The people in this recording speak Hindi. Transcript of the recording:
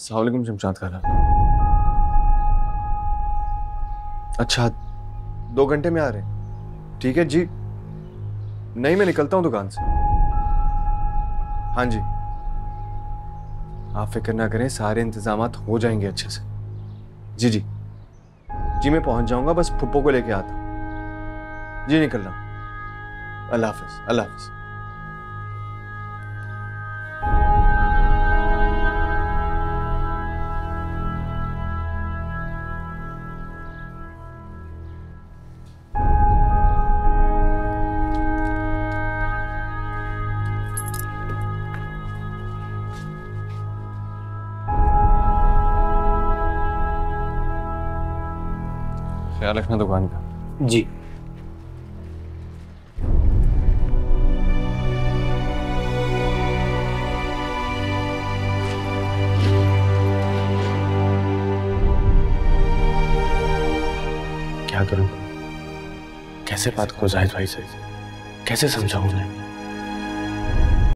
सलामकुम शमशाद खाना अच्छा दो घंटे में आ रहे ठीक है जी। नहीं, मैं निकलता हूँ दुकान से। हाँ जी। आप फ़िक्र ना करें, सारे इंतज़ाम हो जाएँगे अच्छे से। जी जी। जी, मैं पहुँच जाऊँगा, बस फुप्पो को लेके आता जी निकल रहा हूँ अल्लाह हाफिज अल्लाह हाफिज। ख्याल रखना दुकान का। जी। क्या करूँ? कैसे बात करूँ जाहिद भाई से कैसे समझाऊं उन्हें?